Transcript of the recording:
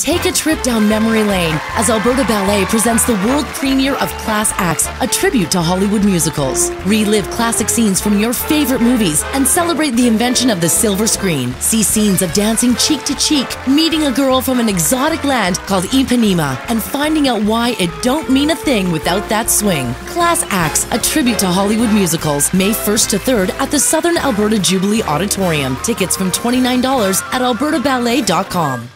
Take a trip down memory lane as Alberta Ballet presents the world premiere of Class Acts, a tribute to Hollywood musicals. Relive classic scenes from your favorite movies and celebrate the invention of the silver screen. See scenes of dancing cheek to cheek, meeting a girl from an exotic land called Ipanema, and finding out why it don't mean a thing without that swing. Class Acts, a tribute to Hollywood musicals, May 1st to 3rd at the Southern Alberta Jubilee Auditorium. Tickets from $29 at albertaballet.com.